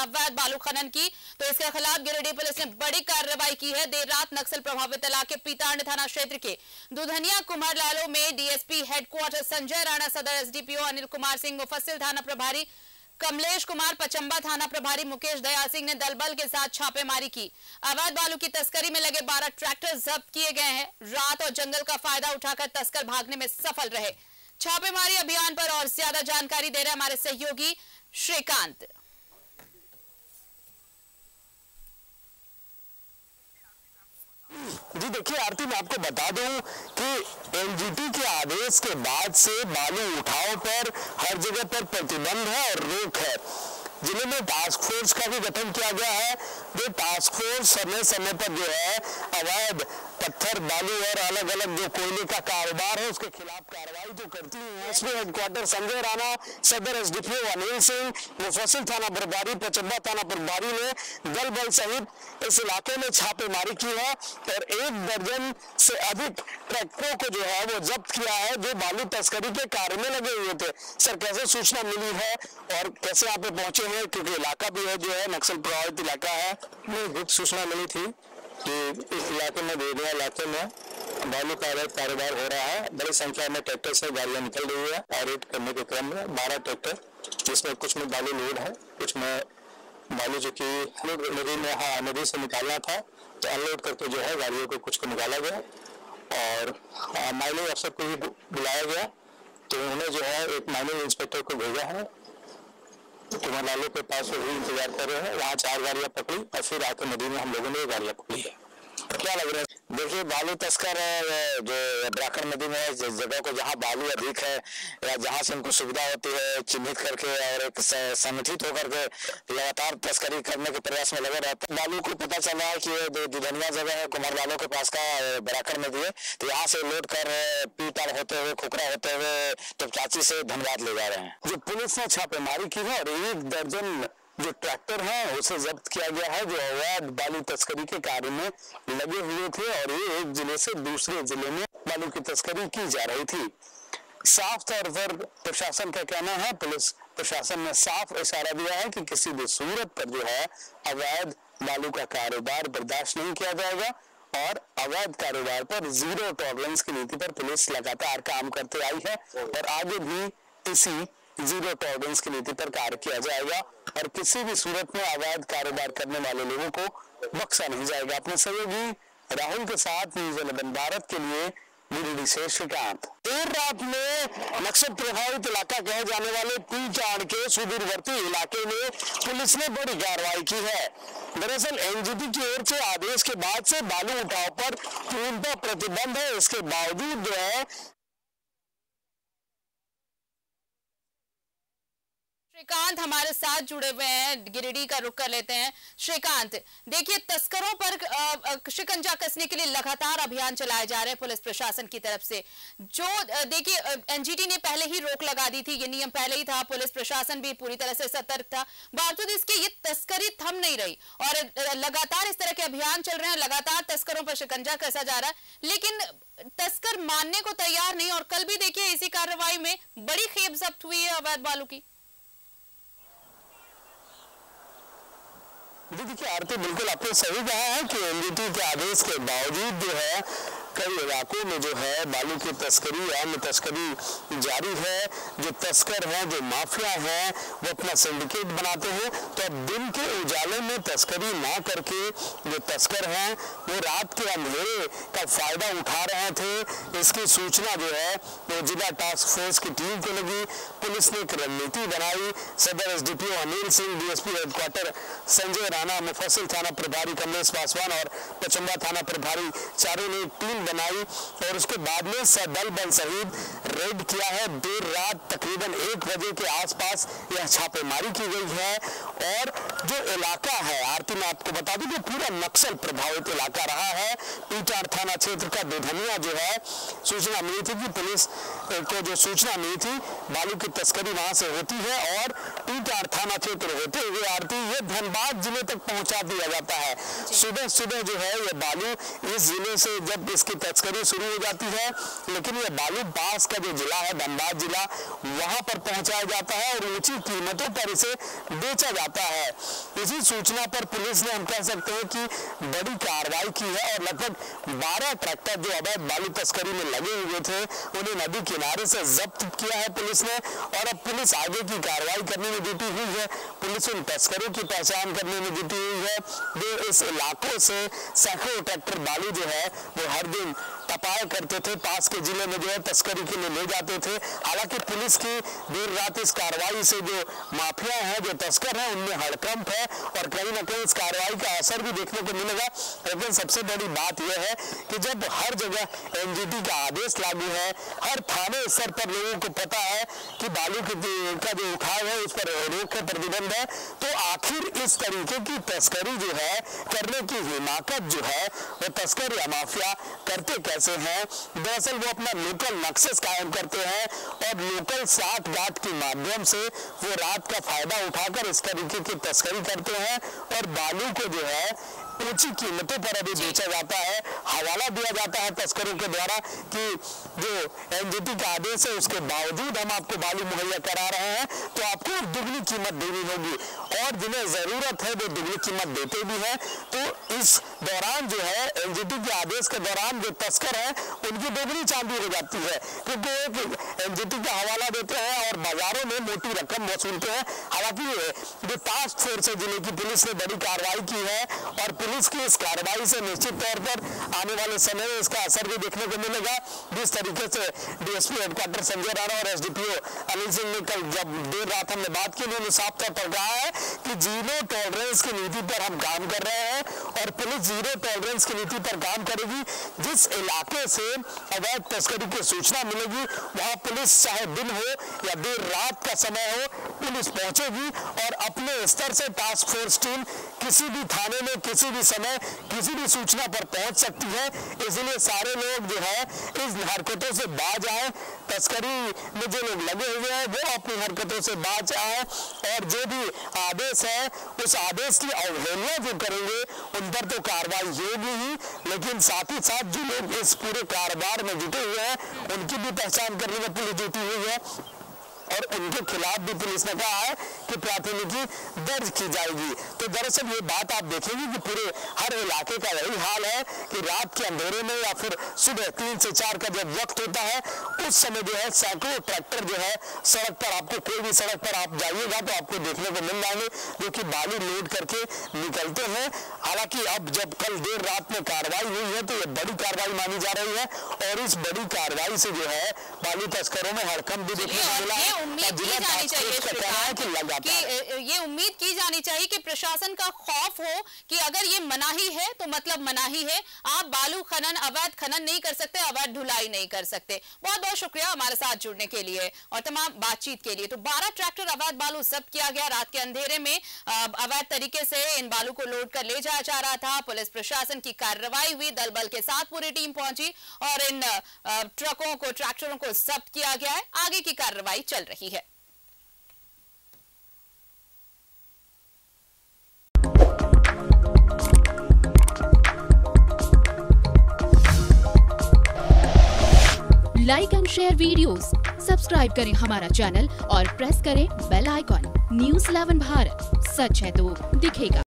अवैध बालू खनन की तो इसके खिलाफ गिरिडीह पुलिस ने बड़ी कार्रवाई की है। देर रात नक्सल प्रभावित इलाके पीतांड थाना क्षेत्र के दुधनिया कुमार लालो में डीएसपी हेडक्वार्टर संजय राणा, सदर एसडीपीओ अनिल कुमार सिंह, मुफस्सिल थाना प्रभारी कमलेश कुमार, पचंबा थाना प्रभारी मुकेश दयाल सिंह ने दलबल के साथ छापेमारी की। अवैध बालू की तस्करी में लगे 12 ट्रैक्टर जब्त किए गए हैं। रात और जंगल का फ़ायदा उठाकर तस्कर भागने में सफल रहे। छापेमारी अभियान पर और ज़्यादा जानकारी दे रहे हमारे सहयोगी श्रीकांत। जी देखिए, आरती, मैं आपको बता दूँ कि एनजीटी के आदेश के बाद से बालू उठाव पर हर जगह पर प्रतिबंध है और रोक है। ज़िले में टास्क फोर्स का भी गठन किया गया है। जो टास्क फोर्स समय समय पर जो है, अवैध पत्थर, बालू और अलग अलग जो कोयले का कारोबार है, उसके खिलाफ कार्रवाई जो करती है। एसपी हेडक्वार्टर संजय राणा, सदर एसडीपीओ अनिल सिंह मुफसिल थाना प्रभारी पचम्बा थाना प्रभारी ने दल बल सहित इस इलाके में छापेमारी की है और एक दर्जन से अधिक ट्रैक्टरों को जो है वो जब्त किया है, जो बालू तस्करी के कार्य में लगे हुए थे। सर, कैसे सूचना मिली है और कैसे यहाँ पे पहुँचे हैं? क्योंकि इलाका भी है जो है नक्सल प्रभावित इलाका है। सूचना मिली थी। कि इस इलाके में बेदिया इलाके में बालू का अवैध कारोबार हो रहा है। बड़ी संख्या में ट्रैक्टर से गाड़ियाँ निकल रही है ऑडिट करने के क्रम में। बारह ट्रैक्टर, जिसमें कुछ में बालू लोड है, कुछ में बालू जो कि नदी में हाँ नदी से निकालना था तो अनलोड करके जो है गाड़ियों को कुछ को निकाला गया और माइनिंग अफसर को भी बुलाया गया। तो उन्होंने जो है एक माइनिंग इंस्पेक्टर को भेजा है लालू के पास वो इंतज़ार कर रहे हैं। वहाँ चार गाड़ियाँ पकड़ी और फिर आकर नदी में हम लोगों ने गाड़ियाँ पकड़ी है। क्या लग रहा है देखिए, बालू तस्कर जो ब्राकन नदी में जिस जगह को जहाँ बालू अधिक है, या जहाँ से उनको सुविधा होती है, चिन्हित करके और एक संगठित होकर के लगातार तस्करी करने के प्रयास में लगे रहते हैं। बालू को पता चला है कि ये दुधनिया जगह है, कुमार लालो के पास का ब्राकन नदी है तो यहाँ से लोड कर पीटार होते हुए, खोखरा होते हुए टपचाची से धनबाद ले जा रहे हैं। जो पुलिस ने छापेमारी की है और एक दर्जन जो ट्रैक्टर है उसे जब्त किया गया है जो अवैध बालू तस्करी के कार्य में लगे हुए थे और ये एक ज़िले से दूसरे ज़िले में बालू की तस्करी की जा रही थी। साफ़ तौर पर प्रशासन का कहना है पुलिस प्रशासन ने साफ़ इशारा दिया है कि किसी भी सूरत पर जो है अवैध बालू का कारोबार बर्दाश्त नहीं किया जाएगा और अवैध कारोबार पर ज़ीरो टॉलरेंस की नीति पर पुलिस लगातार काम करते आई है और आगे भी इसी ज़ीरो टॉलरेंस की नीति पर कार्य किया जाएगा। और किसी भी सूरत में अवैध कारोबार करने वाले लोगों को बख्शा नहीं जाएगा। अपने सहयोगी राहुल के साथ न्यूज़ भारत के लिए गिरिडीह से श्रीकांत देर रात में नक्सल प्रभावित इलाका कहे जाने वाले पीचाड़ के सुदूरवर्ती इलाके में पुलिस ने बड़ी कार्रवाई की है। दरअसल एनजीटी की ओर से आदेश के बाद से बालू उठाव पर पूर्णतः प्रतिबंध है। इसके बावजूद जो है श्रीकांत हमारे साथ जुड़े हुए हैं, गिरिडीह का रुख कर लेते हैं। श्रीकांत, देखिए, तस्करों पर शिकंजा कसने के लिए लगातार अभियान चलाए जा रहे हैं पुलिस प्रशासन की तरफ़ से। जो देखिए एनजीटी ने पहले ही रोक लगा दी थी, ये नियम पहले ही था, पुलिस प्रशासन भी पूरी तरह से सतर्क था। बावजूद इसके, ये तस्करी थम नहीं रही। और लगातार इस तरह के अभियान चल रहे हैं, लगातार तस्करों पर शिकंजा कसा जा रहा है। लेकिन, तस्कर मानने को तैयार नहीं, और कल भी देखिए, इसी कार्रवाई में बड़ी खेप जब्त हुई है अवैध बालू की। जी, देखिए, आरती बिल्कुल आपने सही कहा है कि एनडीटी के आदेश के बावजूद जो है, कई इलाकों में जो है, बालू की तस्करी अन्य तस्करी जारी है। जो तस्कर हैं, जो माफिया हैं, वो अपना सिंडिकेट बनाते हैं। तो अब दिन के उजाले में तस्करी ना करके जो तस्कर हैं, वो रात के अंधेरे का फ़ायदा उठा रहे थे इसकी सूचना जो है, वो जिला टास्क फोर्स की टीम को लगी। पुलिस ने एक रणनीति बनाई। सदर S D Anil Singh DSP headquarter Sanjay Rana Mufassil थाना प्रभारी कमलेश पासवान और पचम्बा थाना प्रभारी चारों ने टीम बनाई और उसके बाद में सदल बल सहित रेड किया है। देर रात तकरीबन एक बजे के आसपास यह छापेमारी की गई है और जो इलाका है, आरती में आपको बता दूँ कि पूरा नक्सल प्रभावित इलाका रहा है। पीटार थाना क्षेत्र का दुधनिया जो है सूचना मिली थी कि पुलिस को जो सूचना मिली थी बालू की तस्करी वहाँ से होती है और पीटार थाना क्षेत्र होते हुए आरती ये धनबाद ज़िले तक पहुँचा दिया जाता है। सुबह सुबह जो है ये बालू इस ज़िले से जब इसकी तस्करी शुरू हो जाती है लेकिन ये बालू बास का जो जिला है धनबाद जिला वहाँ पर पहुँचाया जाता है और ऊँची कीमतों पर इसे बेचा जाता है। इसी सूचना पर पुलिस ने हम कह सकते हैं कि बड़ी कार्रवाई की है और लगभग 12 ट्रैक्टर जो अवैध बालू तस्करी में लगे हुए थे। उन्हें नदी किनारे से जब्त किया है पुलिस ने और अब पुलिस आगे की कार्रवाई करने में जुटी हुई है। पुलिस उन तस्करों की पहचान करने में जुटी हुई है। जो इस इलाकों से सैकड़ों ट्रैक्टर बालू जो है, वो हर दिन तपाया करते थे, पास के ज़िले में जो है तस्करी के लिए ले जाते थे। हालाँकि पुलिस की देर रात इस कार्रवाई से जो माफिया है, जो तस्कर है, उनमें हड़कंप है और कहीं ना कहीं इस कार्रवाई का असर भी देखने को मिलेगा। लेकिन सबसे बड़ी बात यह है कि जब हर जगह एनजीटी का आदेश लागू है, हर थाने स्तर पर लोगों को पता है कि बालू का जो उठाव है, उस पर रोक का प्रतिबंध है तो आखिर इस तरीके की तस्करी जो है, करने की हिमाकत जो है, वो तस्कर या माफिया करते कैसे ऐसे हैं। दरअसल वो अपना लोकल नक्सेस कायम करते हैं और लोकल साठ गाठ के माध्यम से वो रात का फ़ायदा उठाकर इस तरीके की तस्करी करते हैं और बालू को जो है ऊँची कीमतों पर अभी बेचा जाता है। हवाला दिया जाता है तस्करों के द्वारा कि जो एनजीटी का आदेश है, उसके बावजूद हम आपको बालू मुहैया करा रहे हैं तो आपको दुगनी कीमत देनी होगी। और जिन्हें ज़रूरत है, वो दुगनी कीमत देते भी हैं। तो इस दौरान जो है, एनजीटी के आदेश के दौरान जो तस्कर है, उनकी दोगुनी चांदी हो जाती है। क्योंकि एक एनजीटी का हवाला देते हैं और बाजारों में मोटी रकम वसूलते हैं। हालाँकि जो टास्क फोर्स है ज़िले की पुलिस ने बड़ी कार्रवाई की है और पुलिस की इस कार्रवाई से निश्चित तौर पर आने वाले समय में इसका असर भी देखने को मिलेगा। जिस तरीके से डीएसपी हेडक्वार्टर संजय राणा और एसडीपीओ अनिल सिंह ने कल जब देर रात हमने बात की, उन्होंने साफ़ तौर पर कहा है कि ज़ीरो टॉलरेंस की नीति पर हम काम कर रहे हैं और पुलिस ज़ीरो टॉलरेंस की नीति पर काम करेगी। जिस इलाके से अवैध तस्करी की सूचना मिलेगी, वहाँ पुलिस चाहे दिन हो या देर रात का समय हो पुलिस पहुंचेगी और अपने स्तर से टास्क फोर्स टीम किसी भी थाने में, किसी भी समय, किसी भी सूचना पर पहुँच सकती है। इसलिए सारे लोग जो है, इस हरकतों से बाज आए। तस्करी में जो लोग लगे हुए हैं, वो अपनी हरकतों से बाज आए और जो भी आदेश है, उस आदेश की अवहेलना जो करेंगे, उन पर तो कार्रवाई होगी ही। लेकिन साथ ही साथ जो लोग इस पूरे कारोबार में जुटे हुए हैं, उनकी भी पहचान करने में पुलिस जुटी हुई है। और उनके खिलाफ भी पुलिस ने कहा है कि प्राथमिकी दर्ज की जाएगी। तो दरअसल ये बात आप देखेंगे कि पूरे हर इलाके का यही हाल है कि रात के अंधेरे में या फिर सुबह तीन से चार का जब वक्त होता है, उस समय जो है सैकड़ों ट्रैक्टर जो है सड़क पर आपको, कोई भी सड़क पर आप जाइएगा तो आपको देखने को मिल जाएँगे, जो कि बालू लोड करके निकलते हैं। हालाँकि अब जब कल देर रात में कार्रवाई हुई है तो ये बड़ी कार्रवाई मानी जा रही है और इस बड़ी कार्रवाई से जो है बालू तस्करों में हड़कम भी देखने को मिला है। उम्मीद की जानी चाहिए कि ये उम्मीद की जानी चाहिए कि प्रशासन का खौफ हो कि अगर ये मनाही है तो मतलब मनाही है। आप बालू खनन अवैध खनन नहीं कर सकते अवैध ढुलाई नहीं कर सकते। बहुत बहुत शुक्रिया हमारे साथ जुड़ने के लिए और तमाम बातचीत के लिए। तो बारह ट्रैक्टर अवैध बालू जब्त किया गया। रात के अंधेरे में अवैध तरीके से इन बालू को लोड कर ले जाया जा रहा था। पुलिस प्रशासन की कार्रवाई हुई। दल बल के साथ पूरी टीम पहुँची और इन ट्रकों को ट्रैक्टरों को जब्त किया गया है। आगे की कार्रवाई चल रही है। Like and share videos, subscribe करें हमारा चैनल और प्रेस करें बेल आइकॉन न्यूज़ 11 भारत सच है तो दिखेगा।